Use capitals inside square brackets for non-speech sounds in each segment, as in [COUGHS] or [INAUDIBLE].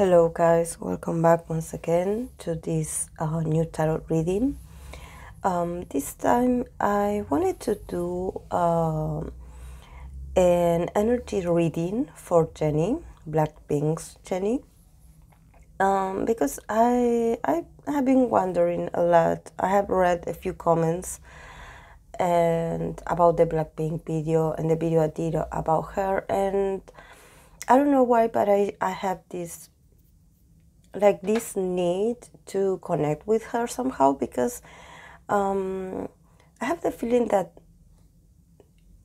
Hello, guys. Welcome back once again to this uh, new tarot reading. Um, this time, I wanted to do um an energy reading for Jennie, Blackpink's Jennie, um, because I I have been wondering a lot. I have read a few comments and about the Blackpink video and the video I did about her, and I don't know why, but I I have this like this need to connect with her somehow because um, I have the feeling that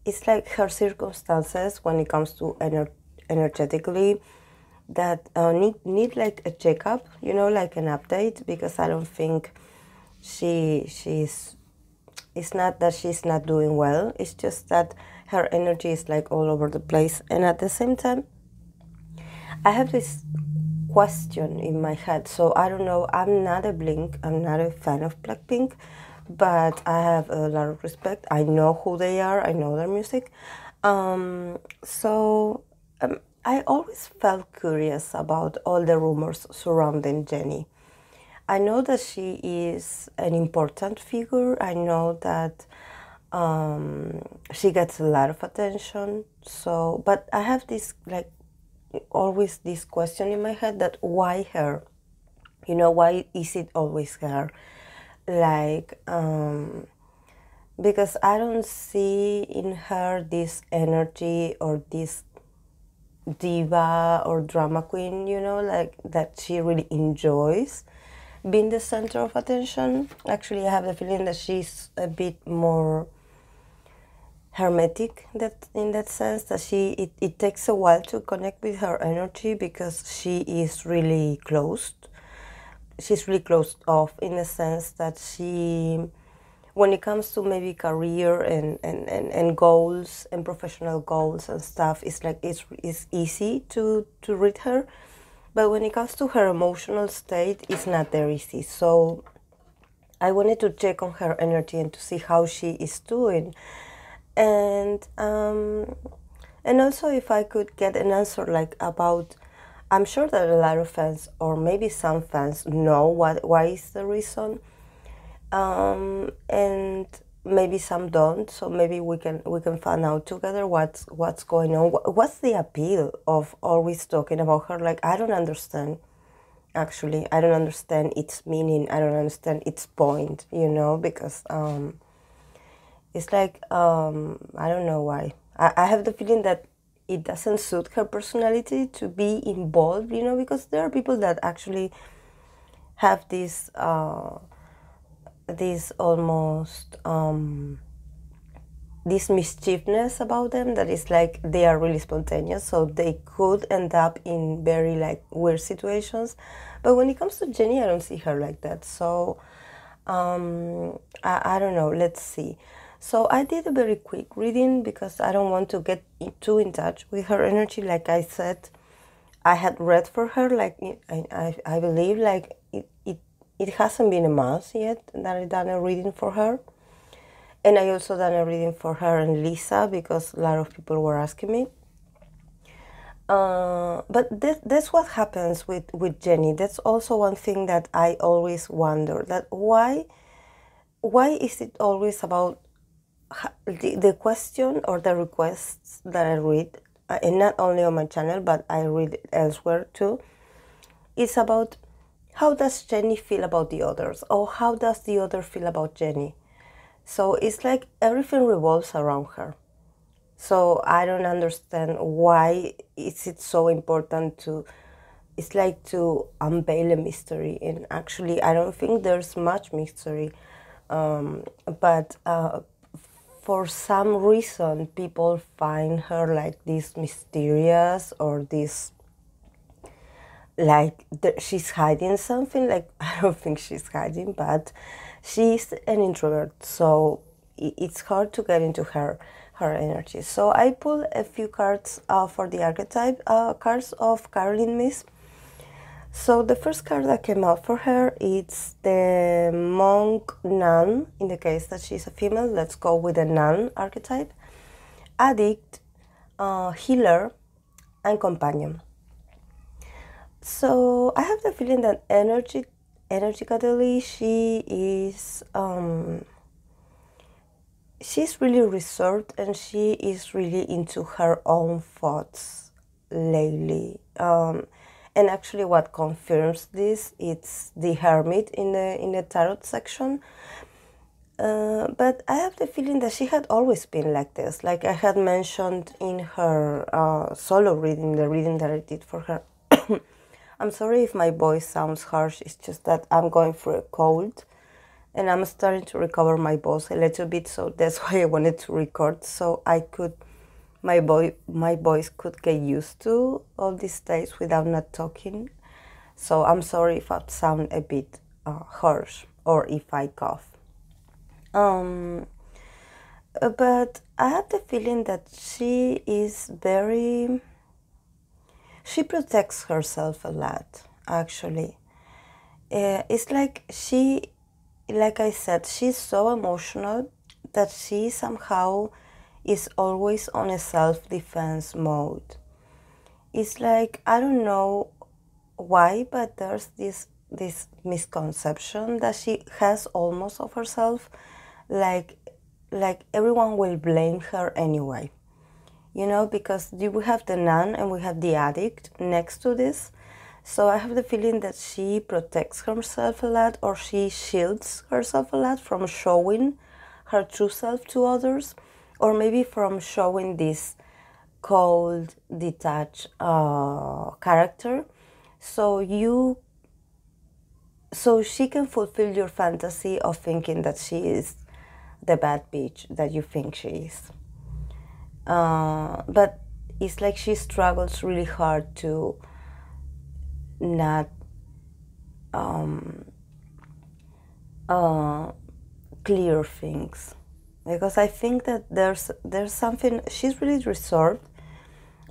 it's like her circumstances when it comes to ener- energetically that uh, need need like a checkup, you know, like an update because I don't think she she's it's not that she's not doing well. It's just that her energy is like all over the place, and at the same time, I have this question in my head. So I don't know. I'm not a Blink. I'm not a fan of Blackpink, but I have a lot of respect. I know who they are. I know their music. Um, so um, I always felt curious about all the rumors surrounding Jennie. I know that she is an important figure. I know that um, she gets a lot of attention. So, but I have this like always this question in my head that why her? You know why is it always her? Like um because i don't see in her this energy or this diva or drama queen you know like that she really enjoys being the center of attention. Actually i have the feeling that she's a bit more hermetic that in that sense that she it, it takes a while to connect with her energy because she is really closed. She's really closed off in the sense that she when it comes to maybe career and, and, and, and goals and professional goals and stuff it's like it's, it's easy to to read her. But when it comes to her emotional state it's not that easy. So i wanted to check on her energy and to see how she is doing and um, and also if I could get an answer like about I'm sure that a lot of fans or maybe some fans know what why is the reason. Um, and maybe some don't so maybe we can we can find out together what's what's going on. What's the appeal of always talking about her? Like I don't understand actually. I don't understand its meaning. I don't understand its point you know because um, it's like um, I don't know why. I, I have the feeling that it doesn't suit her personality to be involved, you know, because there are people that actually have this uh, this almost um, this mischievousness about them that is like they are really spontaneous, so they could end up in very like weird situations. But when it comes to Jennie, I don't see her like that. So um, I, I don't know. Let's see. So I did a very quick reading because I don't want to get too in touch with her energy. Like I said, I had read for her, like I, I, I believe, like it, it, it hasn't been a month yet that I done a reading for her. And I also done a reading for her and Lisa because a lot of people were asking me. Uh, but that's what happens with, with Jennie. That's also one thing that I always wonder that why why is it always about the, the question or the requests that I read, uh, and not only on my channel, but I read elsewhere too, is about how does Jennie feel about the others, or how does the other feel about Jennie. So it's like everything revolves around her. So I don't understand why is it so important to. It's like to unveil a mystery, and actually, I don't think there's much mystery. Um, but uh, for some reason people find her like this mysterious or this like she's hiding something like [LAUGHS] i don't think she's hiding but she's an introvert so it's hard to get into her her energy. So i pulled a few cards uh, for the archetype uh, cards of caroline myss so the first card that came out for her is the monk nun. In the case that she's a female, let's go with the nun archetype. Addict, uh, healer, and companion. so I have the feeling that energy, energetically, she is um, she's really reserved and she is really into her own thoughts lately. Um, and actually, what confirms this it's the hermit in the in the tarot section. Uh, but I have the feeling that she had always been like this. Like I had mentioned in her uh, solo reading, the reading that I did for her. [COUGHS] I'm sorry if my voice sounds harsh, it's just that I'm going through a cold and I'm starting to recover my voice a little bit, so that's [LAUGHS] why I wanted to record so I could my boy my voice could get used to all these days without not talking. So I'm sorry if I sound a bit uh, harsh or if I cough. Um, but I have the feeling that she is very she protects herself a lot actually uh, it's like she like i said she's so emotional that she somehow is always on a self-defense mode. It's like i don't know why but there's this this misconception that she has almost of herself like like everyone will blame her anyway. You know, because we have the nun and we have the addict next to this. So I have the feeling that she protects herself a lot or she shields herself a lot from showing her true self to others or maybe from showing this cold, detached uh, character. So you so she can fulfill your fantasy of thinking that she is the bad bitch that you think she is. Uh, but it's like she struggles really hard to not um, uh, clear things because I think that there's there's something she's really reserved,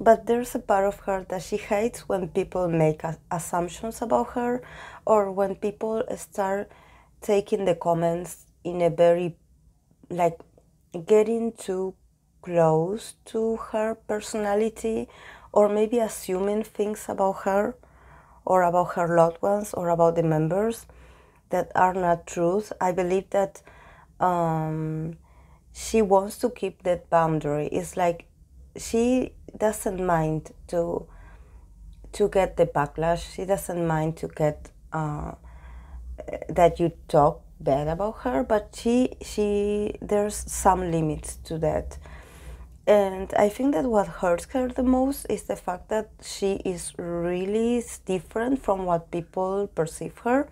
but there's a part of her that she hates when people make assumptions about her, or when people start taking the comments in a very like getting too close to her personality or maybe assuming things about her or about her loved ones or about the members that are not truth. I believe that um, she wants to keep that boundary. It's like she doesn't mind to to get the backlash. She doesn't mind to get uh, that you talk bad about her, but she she there's some limits to that. And I think that what hurts her the most is the fact that she is really different from what people perceive her.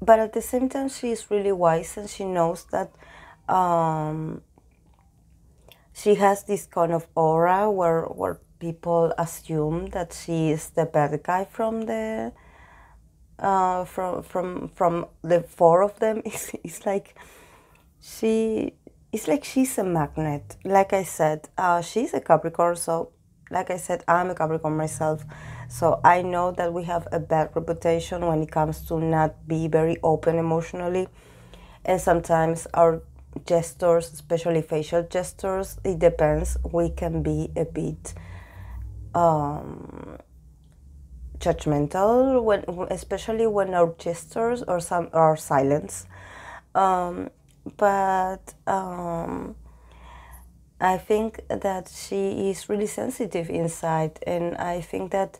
But at the same time, she is really wise and she knows that um, she has this kind of aura where, where people assume that she is the bad guy from the uh, from from from the four of them. [LAUGHS] It's, it's like she it's like she's a magnet. Like I said, uh, she's a Capricorn, so like I said, I'm a Capricorn myself. So I know that we have a bad reputation when it comes to not be very open emotionally. And sometimes our gestures, especially facial gestures, it depends. We can be a bit um, judgmental when, especially when our gestures or some are silence. Um, but um, I think that she is really sensitive inside, and I think that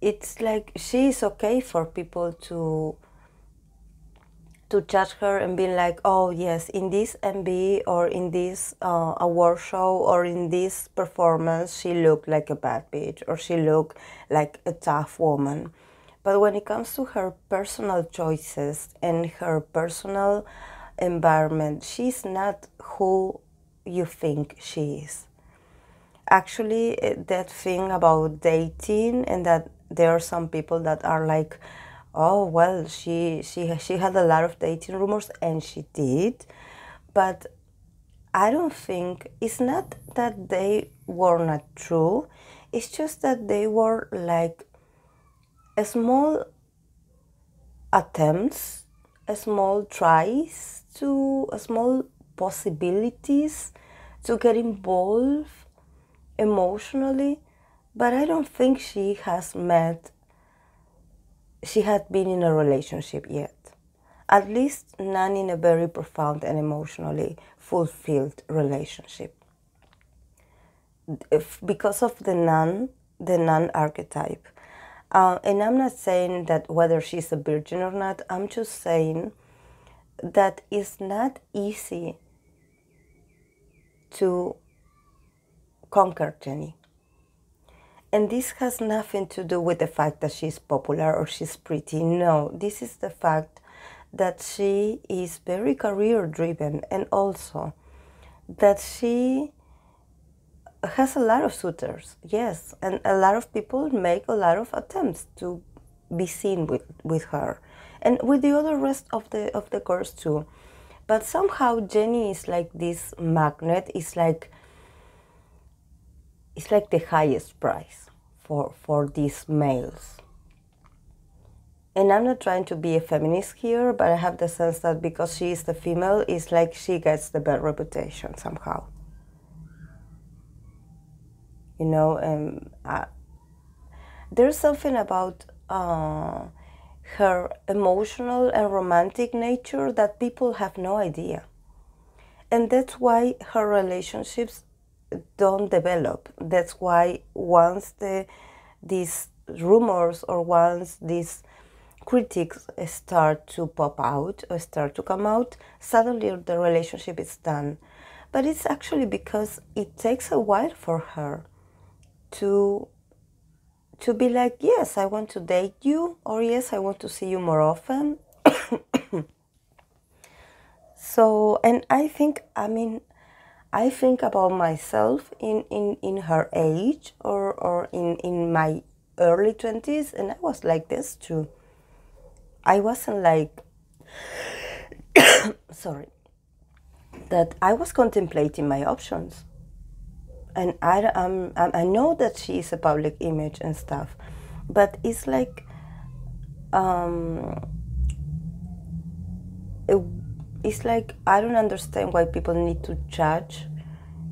it's like she is okay for people to to judge her and being like, oh yes, in this MV or in this uh, award show or in this performance, she looked like a bad bitch or she looked like a tough woman. But when it comes to her personal choices and her personal environment, she's not who you think she is. Actually, eh, that thing about dating and that there are some people that are like, oh well, she she she had a lot of dating rumors and she did, but I don't think it's not that they were not true. It's just that they were like a small attempts, a small tries to a small possibilities to get involved emotionally, but I don't think she has met she had been in a relationship yet. At least none in a very profound and emotionally fulfilled relationship. If, because of the nun, the nun archetype. Uh, and I'm not saying that whether she's a virgin or not, I'm just saying that it's not easy to conquer Jennie. And this has nothing to do with the fact that she's popular or she's pretty. No, this is the fact that she is very career driven and also that she has a lot of suitors, yes, and a lot of people make a lot of attempts to be seen with, with her and with the other rest of the of the girls too. But somehow Jennie is like this magnet, is like it's like the highest price for for these males. And I'm not trying to be a feminist here, but I have the sense that because she is the female, it's like she gets the bad reputation somehow. You know, and uh, there's something about uh, her emotional and romantic nature that people have no idea. And that's why her relationships don't develop. That's why once the these rumors or once these critics start to pop out or start to come out, suddenly the relationship is done. But it's actually because it takes a while for her to to be like, yes, I want to date you, or yes, I want to see you more often. [COUGHS] so, and I think, I mean, I think about myself in, in, in her age or, or in, in my early 20s, and I was like this too. I wasn't like, [COUGHS] sorry, that I was contemplating my options and I, um, I know that she is a public image and stuff, but it's like, um, it's like I don't understand why people need to judge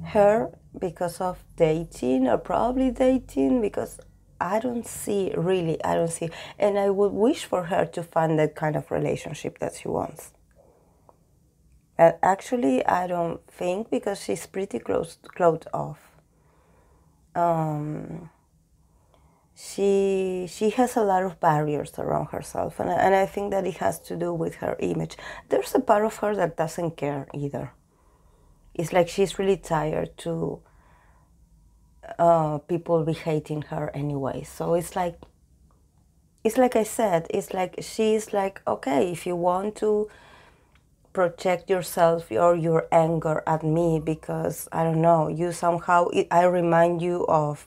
her because of dating or probably dating because I don't see really I don't see and I would wish for her to find that kind of relationship that she wants. And actually I don't think because she's pretty close closed off um, she she has a lot of barriers around herself, and and I think that it has to do with her image. There's a part of her that doesn't care either. It's like she's really tired to uh, people be hating her anyway. So it's like it's like I said. It's like she's like okay, if you want to project yourself or your anger at me because I don't know, you somehow, I remind you of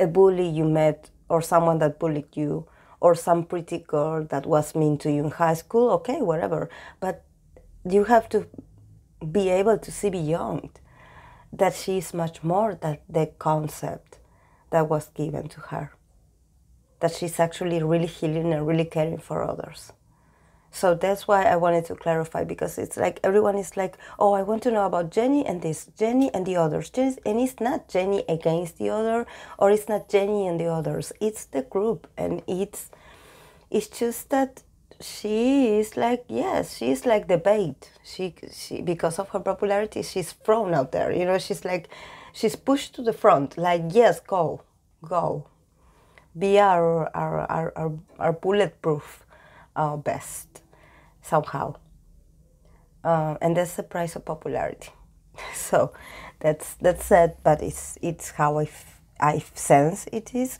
a bully you met or someone that bullied you or some pretty girl that was mean to you in high school, okay, whatever. But you have to be able to see beyond that she is much more than the concept that was given to her. That she's actually really healing and really caring for others. So that's why I wanted to clarify because it's like everyone is like, oh, I want to know about Jennie and this, Jennie and the others. and it's not Jennie against the other, or it's not Jennie and the others. It's the group, and it's it's just that she is like yes, she's like the bait. She she because of her popularity, she's thrown out there. You know, she's like she's pushed to the front. Like yes, go, go, be our our our, our, our bulletproof uh, best somehow. Uh, and that's the price of popularity. [LAUGHS] so that's that's sad, but it's it's how I, I sense it is.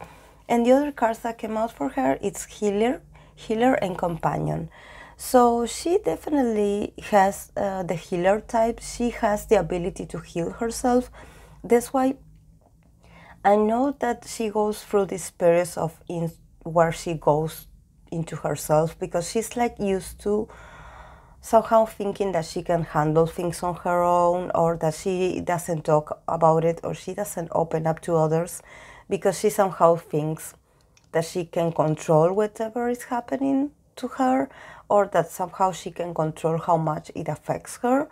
And the other cards that came out for her, it's healer, healer and companion. So she definitely has uh, the healer type. She has the ability to heal herself. That's why I know that she goes through this period of in where she goes into herself because she's like used to somehow thinking that she can handle things on her own or that she doesn't talk about it or she doesn't open up to others because she somehow thinks that she can control whatever is happening to her or that somehow she can control how much it affects her.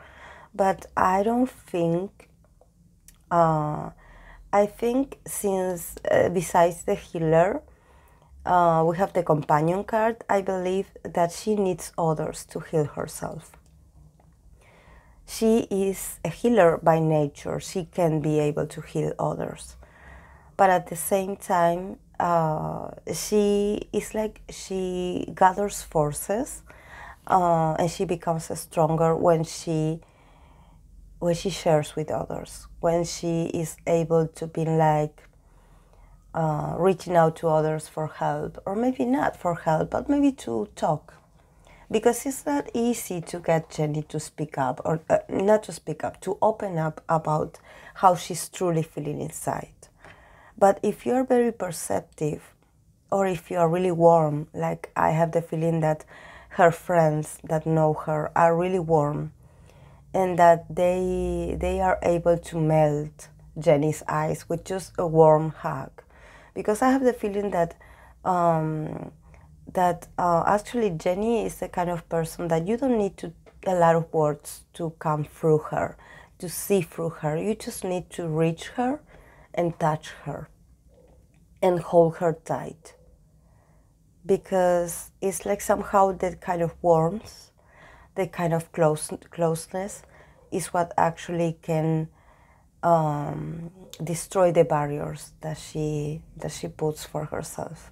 But i don't think uh, i think since uh, besides the healer uh, we have the companion card. I believe that she needs others to heal herself. She is a healer by nature. She can be able to heal others. But at the same time, uh, she is like she gathers forces uh, and she becomes stronger when she when she shares with others when she is able to be like uh, reaching out to others for help, or maybe not for help, but maybe to talk. Because it's not easy to get Jennie to speak up, or uh, not to speak up, to open up about how she's truly feeling inside. But if you're very perceptive, or if you are really warm, like I have the feeling that her friends that know her are really warm, and that they they are able to melt Jennie's ice with just a warm hug because I have the feeling that um, that uh, actually Jennie is the kind of person that you don't need to a lot of words to come through her, to see through her. You just need to reach her and touch her and hold her tight because it's like somehow that kind of warmth, the kind of close, closeness is what actually can um, destroy the barriers that she that she puts for herself.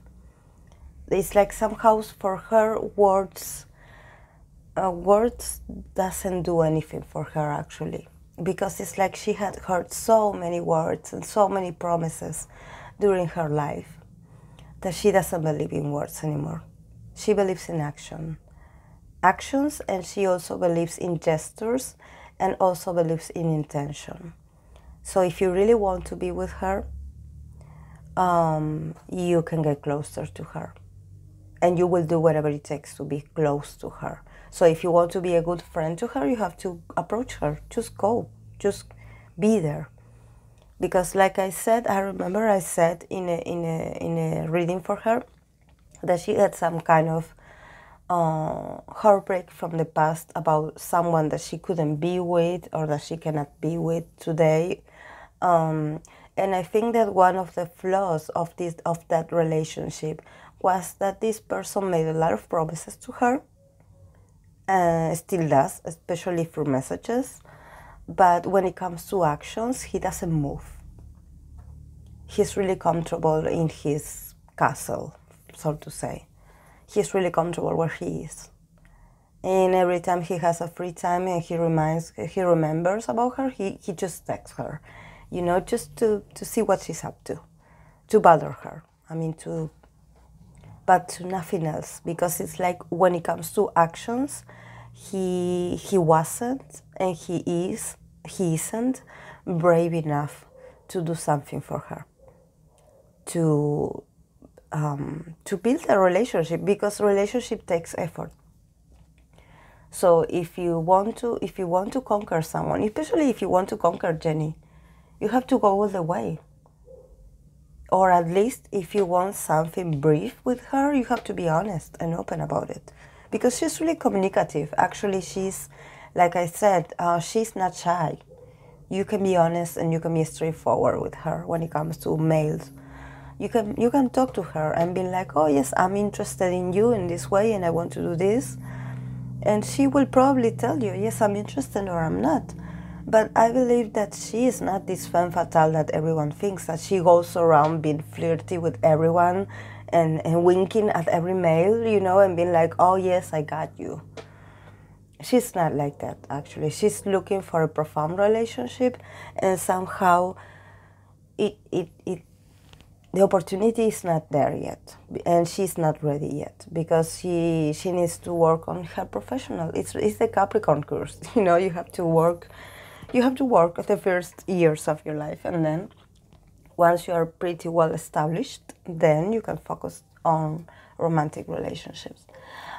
It's like somehow for her words uh, words doesn't do anything for her actually because it's like she had heard so many words and so many promises during her life that she doesn't believe in words anymore. She believes in action. Actions and she also believes in gestures and also believes in intention. So if you really want to be with her, um, you can get closer to her. And you will do whatever it takes to be close to her. So if you want to be a good friend to her, you have to approach her. Just go. Just be there. Because like I said, I remember I said in a, in a, in a reading for her that she had some kind of uh, heartbreak from the past about someone that she couldn't be with or that she cannot be with today um, and I think that one of the flaws of this of that relationship was that this person made a lot of promises to her, uh, still does, especially through messages. But when it comes to actions, he doesn't move. He's really comfortable in his castle, so to say. He's really comfortable where he is. And every time he has a free time and he reminds he remembers about her, he, he just texts her you know, just to, to see what she's up to, to bother her. I mean, to, but to nothing else, because it's like when it comes to actions, he he wasn't and he is he isn't brave enough to do something for her, to um, to build a relationship because relationship takes effort. So if you want to if you want to conquer someone, especially if you want to conquer Jennie, you have to go all the way. Or at least if you want something brief with her, you have to be honest and open about it. Because she's really communicative. Actually, she's, like I said, uh, she's not shy. You can be honest and you can be straightforward with her when it comes to males. You can you can talk to her and be like, oh yes, I'm interested in you in this way and I want to do this, and she will probably tell you, yes, I'm interested or I'm not but I believe that she is not this femme fatale that everyone thinks, that she goes around being flirty with everyone and, and winking at every male, you know, and being like, oh, yes, I got you. She's not like that, actually. She's looking for a profound relationship, and somehow it, it, it, the opportunity is not there yet, and she's not ready yet because she, she needs to work on her professional. It's, it's the Capricorn curse, [LAUGHS] you know, you have to work you have to work the first years of your life and then once you are pretty well established then you can focus on romantic relationships.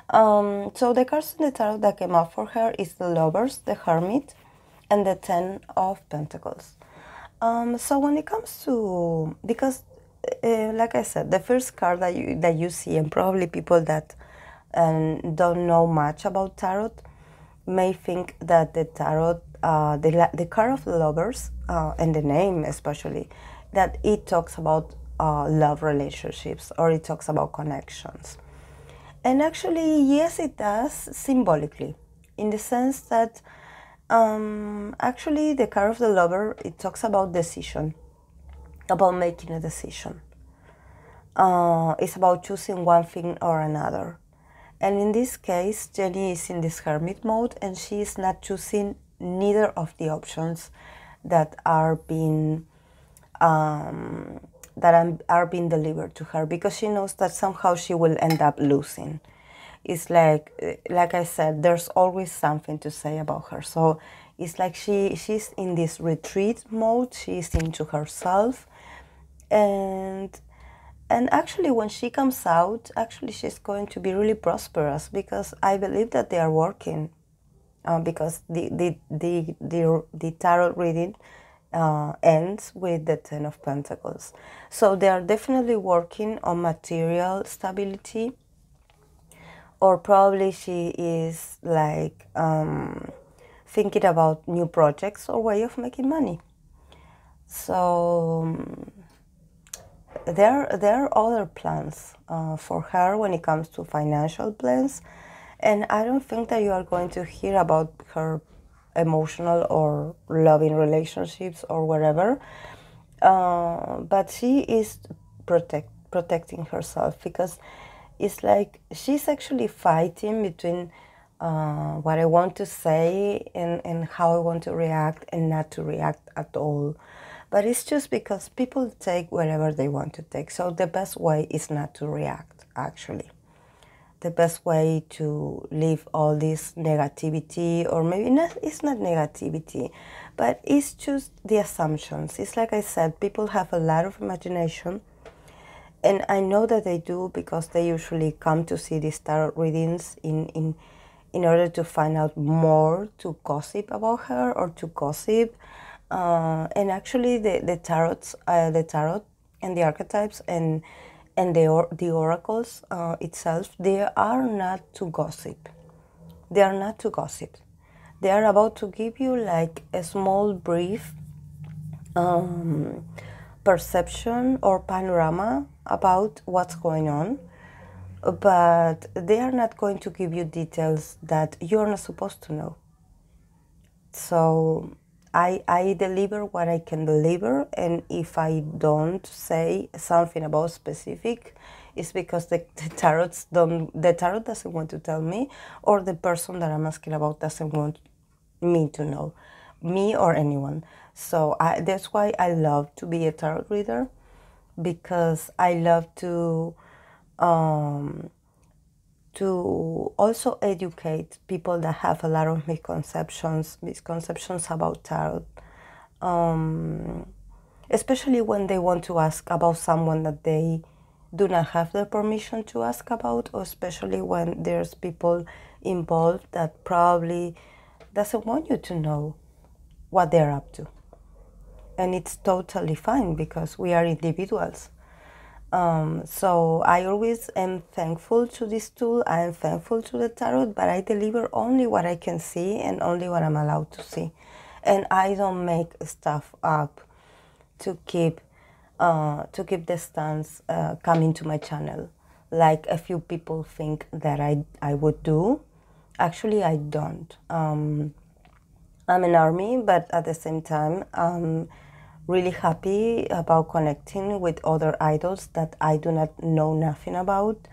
Um, so the cards in the tarot that came up for her is the lovers the hermit and the ten of pentacles. Um, so when it comes to because uh, like i said the first card that you that you see and probably people that um, don't know much about tarot may think that the tarot the, the card of the lovers uh, and the name especially, that it talks about uh, love relationships or it talks about connections. And actually, yes, it does symbolically, in the sense that um, actually the card of the lover it talks about decision, about making a decision. Uh, it's about choosing one thing or another. And in this case, Jennie is in this hermit mode and she is not choosing neither of the options that are being um, that are being delivered to her because she knows that somehow she will end up losing. It's like like I said, there's always something to say about her. So it's like she she's in this retreat mode. She's into herself, and and actually when she comes out, actually she's going to be really prosperous because I believe that they are working. Uh, because the the, the the the tarot reading uh, ends with the Ten of Pentacles. So they are definitely working on material stability, or probably she is like um, thinking about new projects or way of making money. So um, there, there are other plans uh, for her when it comes to financial plans, and I don't think that you are going to hear about her emotional or loving relationships or whatever. Uh, but she is protect protecting herself because it's like she's actually fighting between uh, what I want to say and, and how I want to react and not to react at all. But it's just because people take whatever they want to take. So the best way is not to react, actually the best way to leave all this negativity or maybe not it's not negativity but it's just the assumptions. It's like i said people have a lot of imagination and i know that they do because they usually come to see these tarot readings in in in order to find out more to gossip about her or to gossip uh, and actually the the tarots uh, the tarot and the archetypes and and the, or, the oracles uh, itself, they are not to gossip. They are not to gossip. They are about to give you like a small brief um, perception or panorama about what's going on, but they are not going to give you details that you're not supposed to know. So I, I deliver what I can deliver, and if I don't say something about specific, it's because the, [LAUGHS] the tarot don't the tarot doesn't want to tell me, or the person that I'm asking about doesn't want me to know, me or anyone. So I, that's why I love to be a tarot reader, because I love to um, to also educate people that have a lot of misconceptions, misconceptions about tarot, um, especially when they want to ask about someone that they do not have the permission to ask about, or especially when there's people involved that probably doesn't want you to know what they're up to. And it's totally fine because we are individuals um, so I always am thankful to this tool. I am thankful to the tarot, but I deliver only what I can see and only what I'm allowed to see. And I don't make stuff up to keep uh, to keep the stance uh, coming to my channel, like a few people think that I I would do. Actually, I don't. Um, I'm an army, but at the same time. Um, really happy about connecting with other idols that I do not know nothing about,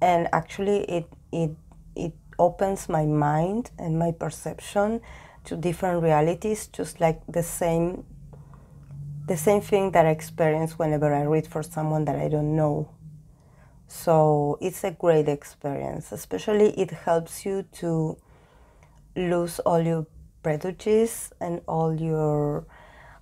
and actually it it it opens my mind and my perception to different realities, just like the same the same thing that I experience whenever I read for someone that I don't know. So it's a great experience, especially it helps you to lose all your prejudices and all your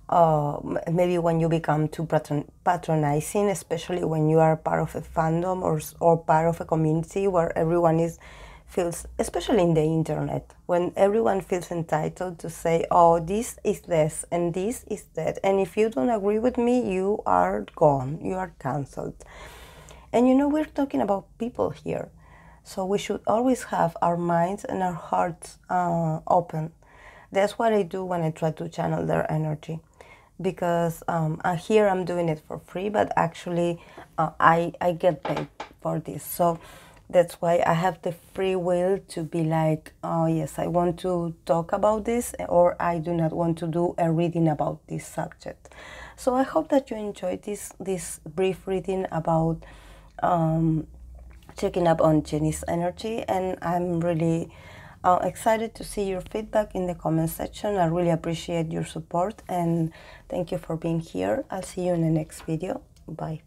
uh, maybe when you become too patron- patronizing, especially when you are part of a fandom or, or part of a community where everyone is feels, especially in the internet, when everyone feels entitled to say, oh, this is this and this is that. And if you don't agree with me, you are gone, you are cancelled. And you know, we're talking about people here. So we should always have our minds and our hearts uh, open. That's what I do when I try to channel their energy because um, uh, here I'm doing it for free, but actually uh, I I get paid for this. So that's why I have the free will to be like, oh yes, I want to talk about this, or I do not want to do a reading about this subject. So I hope that you enjoyed this this brief reading about um, checking up on Jennie's energy, and I'm really uh, excited to see your feedback in the comment section. I really appreciate your support and thank you for being here. I'll see you in the next video. Bye.